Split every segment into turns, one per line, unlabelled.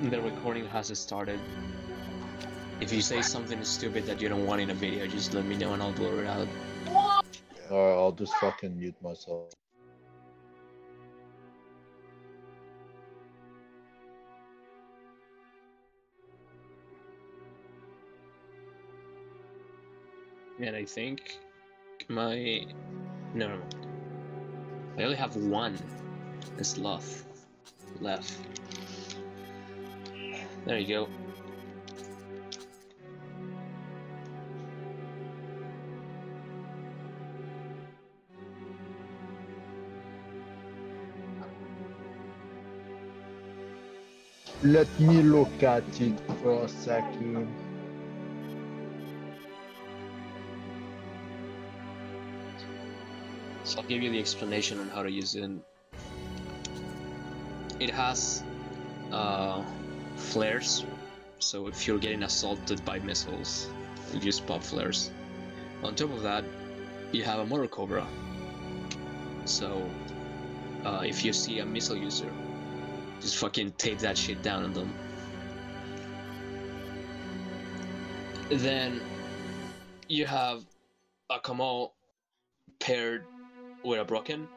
The recording has started. If you say something stupid that you don't want in a video, just let me know and I'll blur it out.
Or I'll just fucking mute myself.
And I think my no, no. I only have one slot left. There you go.
Let me look at it for a second.
So I'll give you the explanation on how to use it. It has uh, flares, so if you're getting assaulted by missiles, just pop flares. On top of that, you have a motor cobra. So uh, if you see a missile user, just fucking tape that shit down on them. Then you have a Kamal paired with a Broken.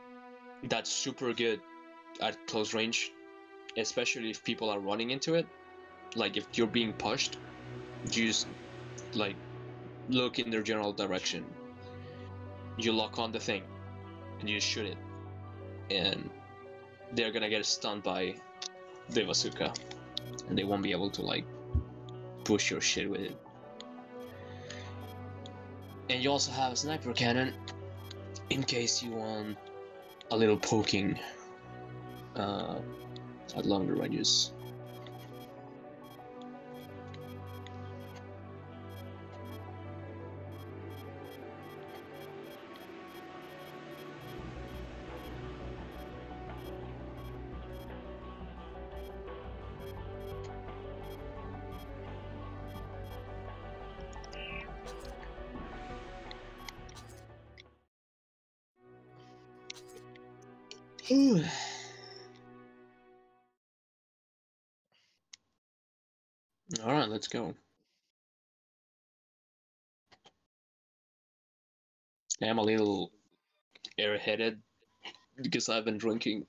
That's super good at close range, especially if people are running into it. Like if you're being pushed, you just like look in their general direction. You lock on the thing, and you shoot it, and they're gonna get stunned by the bazooka, and they won't be able to like push your shit with it. And you also have a sniper cannon in case you want a little poking uh, at longer ranges. All let's go. I'm a little airheaded because I've been drinking.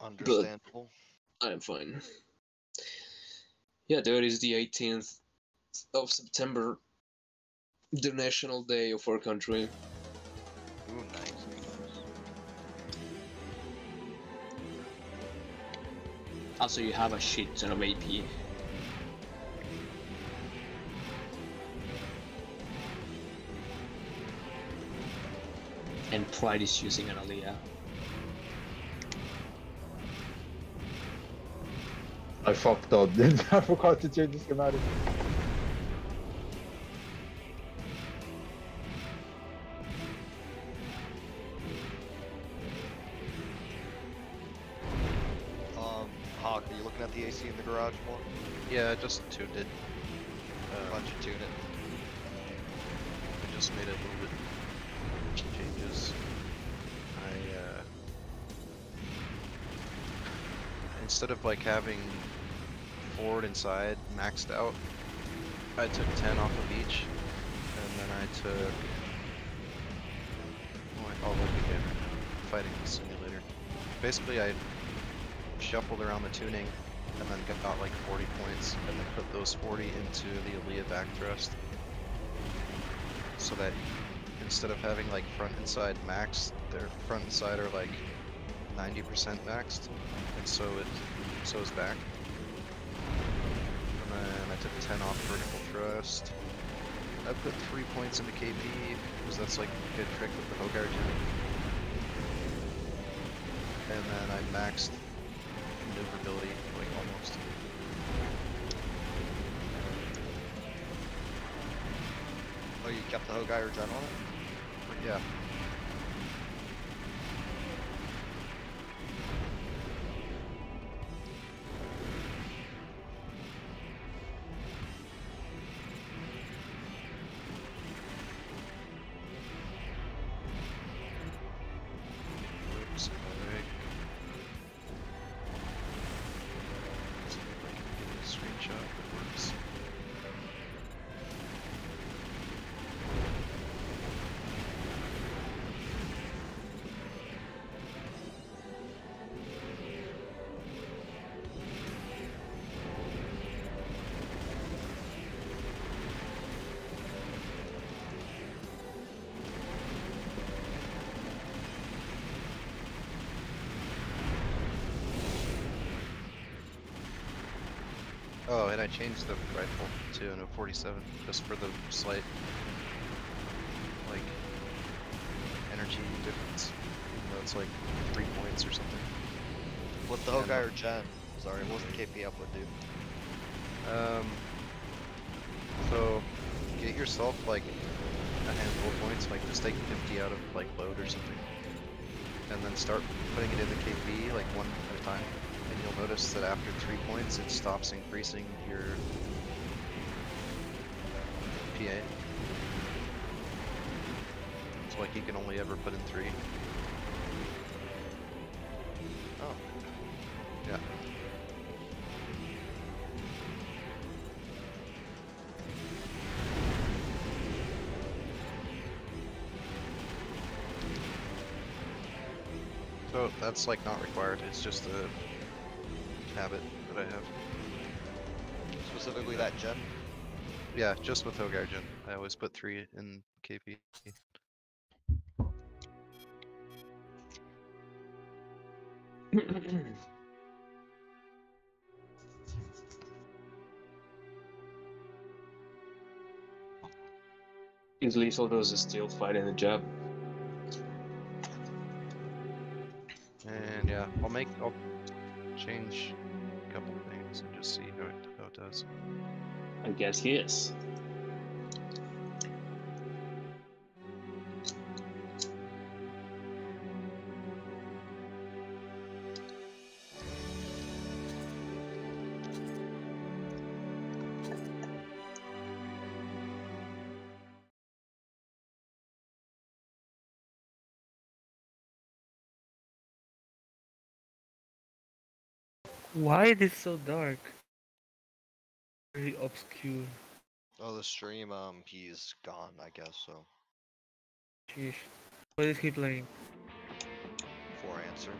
Understandable.
I am fine. Yeah, dude, it's the 18th of September, the national day of our country.
Ooh, nice.
Also, you have a shit ton of AP. And Pride is using an Aaliyah.
I fucked up. I forgot to change the schematic.
Um, Hawk, are you looking at the AC in the garage more?
Yeah, I just tuned it.
Why
Uh,
don't you tune it?
I just made it a little bit changes. I uh, instead of like having forward and side maxed out, I took 10 off of each, and then I took. I'll look again. Fighting the simulator. Basically, I shuffled around the tuning and then got about like 40 points and then put those 40 into the Aaliyah back thrust. So that instead of having like front and side maxed, their front and side are like 90% maxed, and so it so is back. And then I took 10 off vertical thrust. I put 3 points into KP, because that's like a good trick with the Hogire gen. And then I maxed maneuverability, like almost.
Oh, you kept the Hogire gen on it?
Yeah. And I changed the rifle to an 47 just for the slight, like, energy difference. Even though it's like three points or something.
What's the Hawkeye or Gen? Sorry, what's the KP upload do?
Um, so get yourself like a handful of points, like just take 50 out of like load or something, and then start putting it in the KP like one at a time, you'll notice that after three points it stops increasing your PA. It's like you can only ever put in three.
Oh,
Yeah. So that's like not required, it's just a habit that I have.
specifically that Gen?
Yeah, just with Hogire gen. I always put three in KP.
Is Lethal does still fighting the jab?
And yeah, I'll make I'll change a and just see how it, how it does.
I guess he is.
Why it so dark? Very obscure.
Oh, the stream, um, he's gone, I guess, so.
Sheesh. What is he playing?
For answer.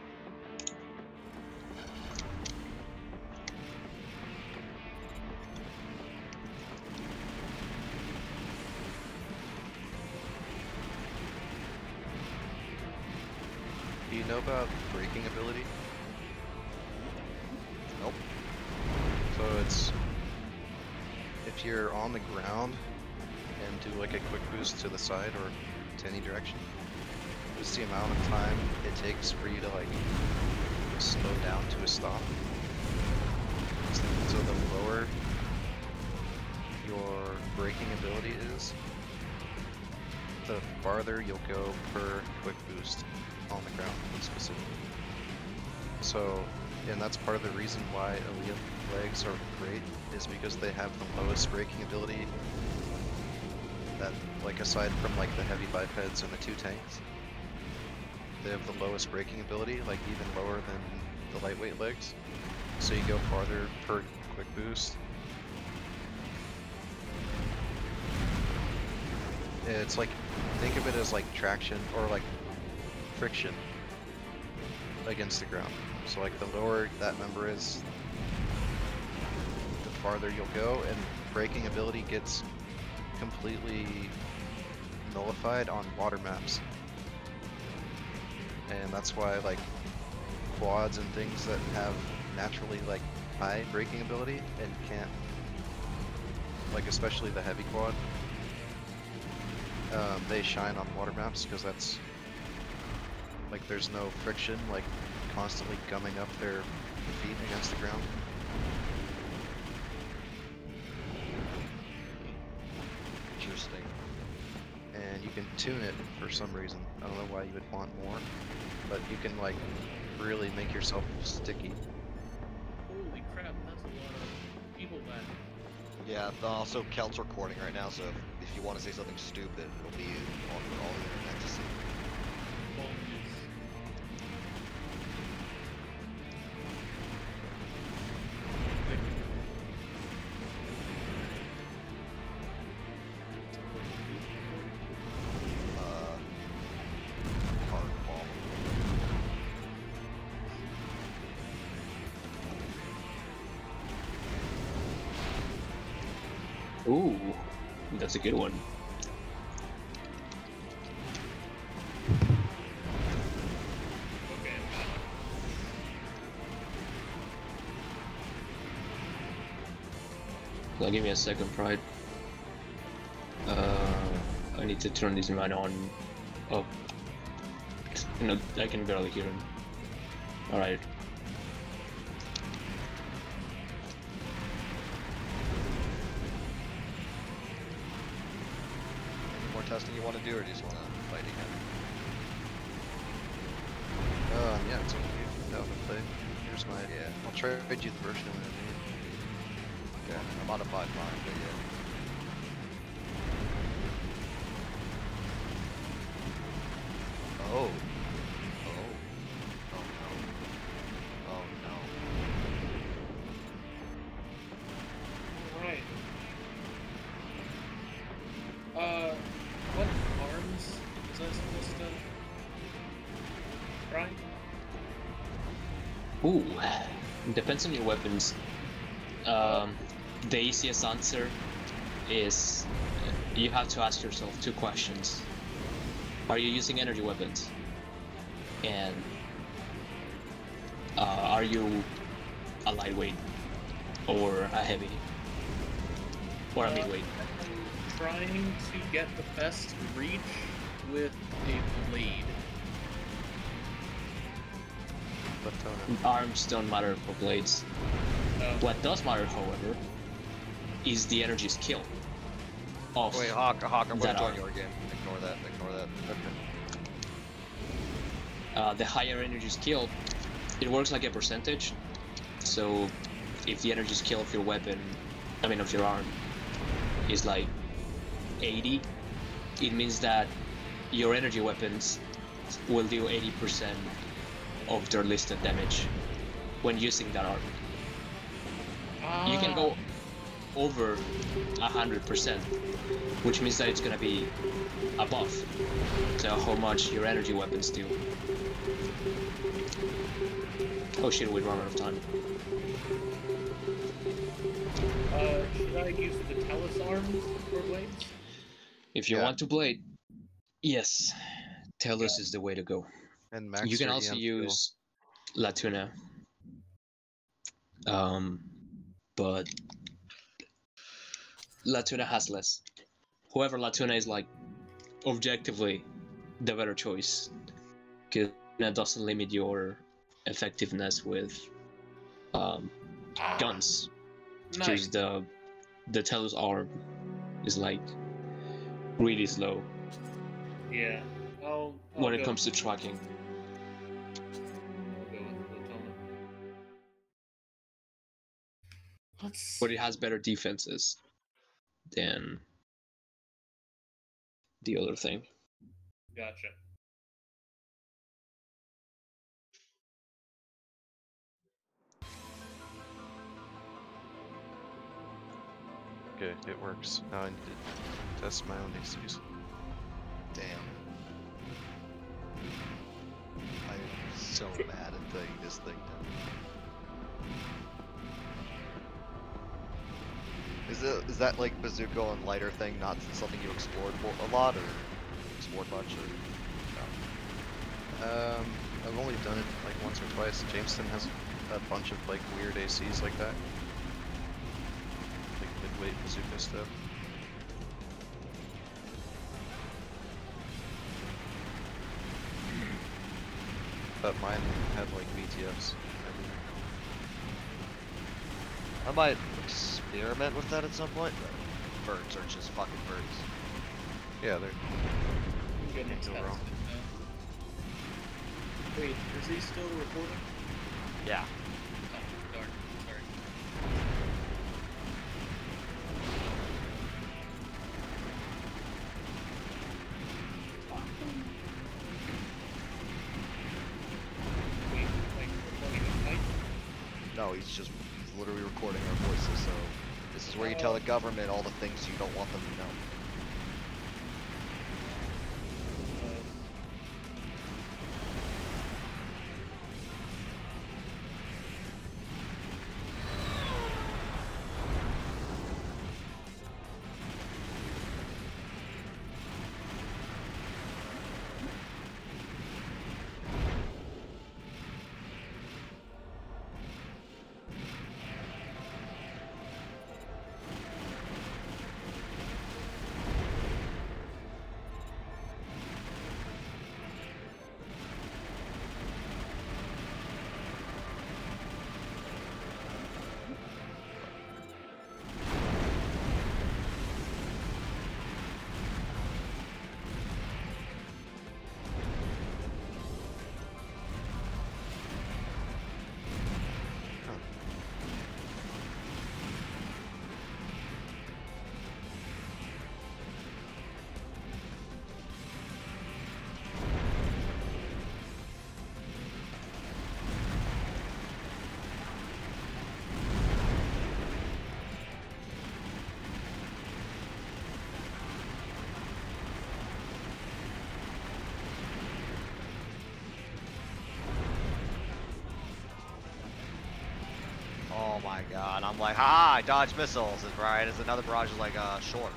Do you know about braking ability?
Nope.
So it's if you're on the ground and do like a quick boost to the side or to any direction, just the amount of time it takes for you to like slow down to a stop. So the lower your braking ability is, the farther you'll go per quick boost on the ground specifically. So, and that's part of the reason why Aaliyah legs are great, is because they have the lowest braking ability that, like aside from like the heavy bipeds and the two tanks, they have the lowest braking ability, like even lower than the lightweight legs. So you go farther per quick boost. It's like, think of it as like traction or like friction against the ground. So like the lower that number is, the farther you'll go, and braking ability gets completely nullified on water maps. And that's why like quads and things that have naturally like high braking ability and can't like especially the heavy quad um, they shine on water maps because that's like there's no friction like constantly gumming up their feet against the ground
Interesting.
and you can tune it for some reason I don't know why you would want more but you can like really make yourself sticky
Holy crap, that's a lot of people back.
Yeah, also Kelt's recording right now, so if, if you want to say something stupid, it'll be on for all
Ooh, that's a good one. Now give me a second, Pride. Uh, I need to turn this man on. Oh. No, I can barely hear him. Alright.
Testing you want to do, or do you just want to fight again?
Um, yeah, it's okay. That would play. Here's my.
Yeah.
I'll trade you the version of it.
Okay. I'm on a 5 5, but yeah. Oh
Depends on your weapons. Um, the easiest answer is you have to ask yourself two questions. Are you using energy weapons? And uh, are you a lightweight or a heavy or a
Uh,
midweight?
I'm trying to get the best reach with a blade.
Arms don't matter for blades.
Uh,
What does matter, however, is the energy skill. Of
Wait, Hawk, Hawk, I'm going to join your game. Ignore that, ignore that.
uh, the higher energy skill, it works like a percentage. So, if the energy skill of your weapon, I mean of your arm, is like 80, it means that your energy weapons will do 80% of their listed damage when using that arm. You can go over 100%, which means that it's gonna be above to how much your energy weapons do. Oh shit, we run out of time.
Uh, should I use the Tellus arms for blades?
If you
Yeah.
want to blade, yes, Tellus is the way to go.
And max
you can also
EM skill.
use Latuna. Um, but Latuna has less. However, Latuna is like objectively the better choice because it doesn't limit your effectiveness with um, guns. Because
Nice.
the the Tellus arm is like really slow
Yeah. I'll, I'll
when it comes to tracking.
Let's.
but it has better defenses than the other thing.
Gotcha.
Okay, it works. Now I need to test my own ACs.
Damn. I'm so mad at taking this thing down. Is it is that like bazooka and lighter thing not something you explored a lot or explored much or
Um, I've only done it like once or twice. Jamestown has a bunch of like weird ACs like that. Like midweight bazooka stuff. But mine had like BTFs. everywhere.
I might experiment with that at some point. But birds are just fucking birds.
Yeah, they're
I'm getting
Can't go wrong.
Wait, is he still recording?
Yeah. Is where you tell the government all the things you don't want them to know. God, I'm like, ha, I dodge missiles, right as another barrage is like, uh, short.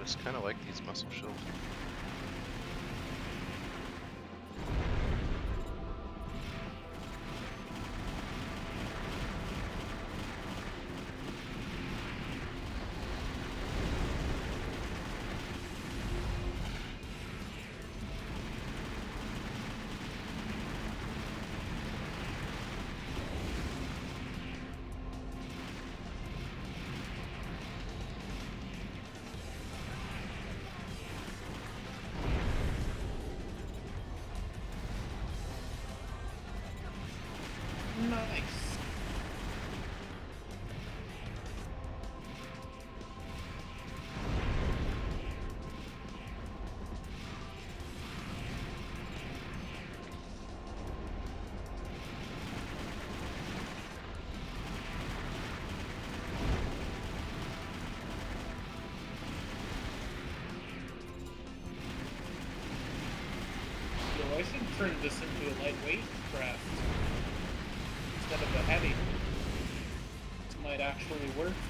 It's kind of like these muscle shields.
Nice. Yo, actually work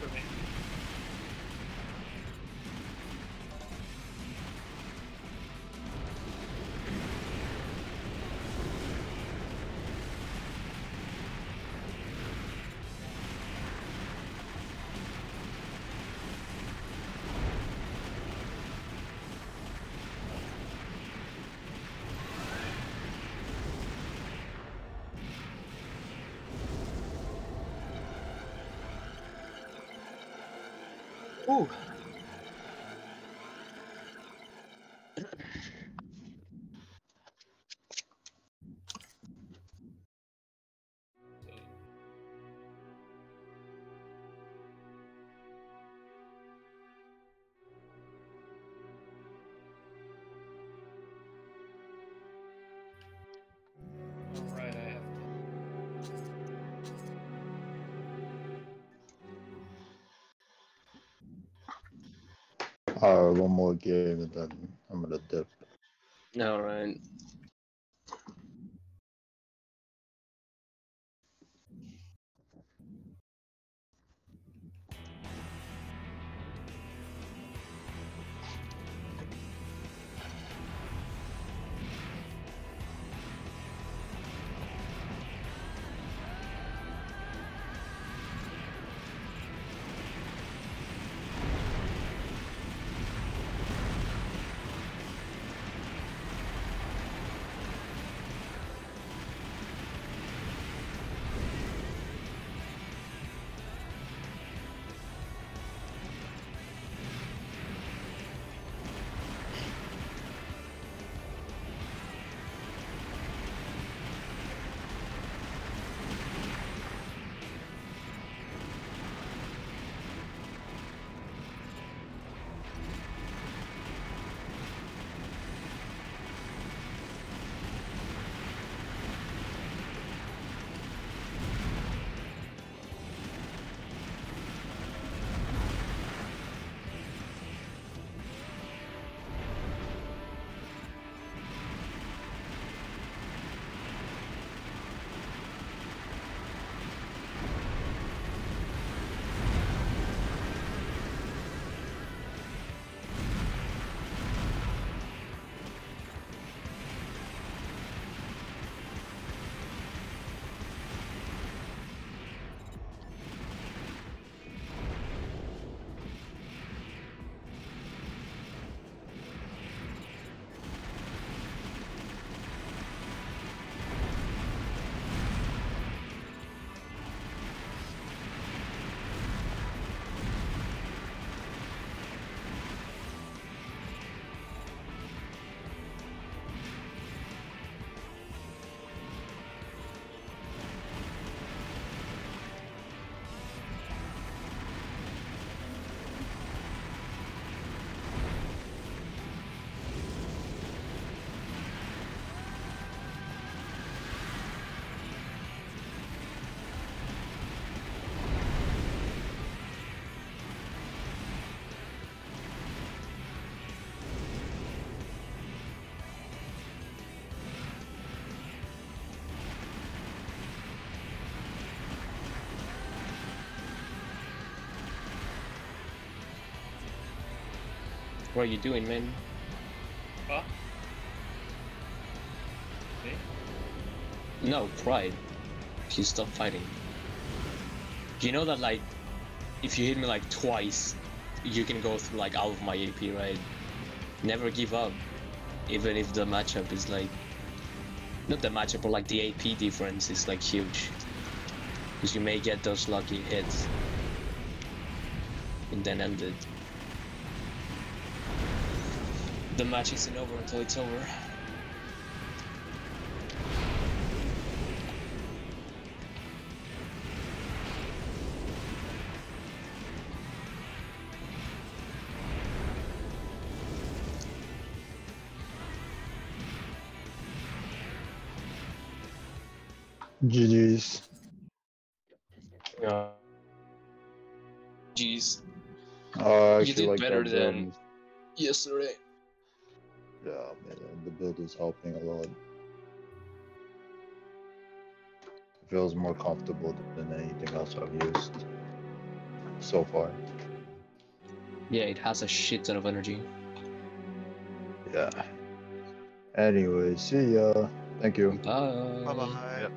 Ooh.
Alright,
one more game and then I'm gonna dip.
All right. What are you doing, man?
Huh? Me?
No, Pride. You stop fighting. You know that, like, if you hit me, like, twice, you can go through, like, all of my AP, right? Never give up. Even if the matchup is, like, not the matchup, but, like, the AP difference is, like, huge. Because you may get those lucky hits. And then end it. The match isn't over until it's over.
GG's.
Yeah. Jeez.
Uh,
You did
like
better than- Yesterday.
Yeah, man, the build is helping a lot. Feels more comfortable than anything else I've used so far.
Yeah, it has a shit ton of energy.
Yeah. Anyway, see ya. Thank you.
Bye.
Bye bye.
Yep.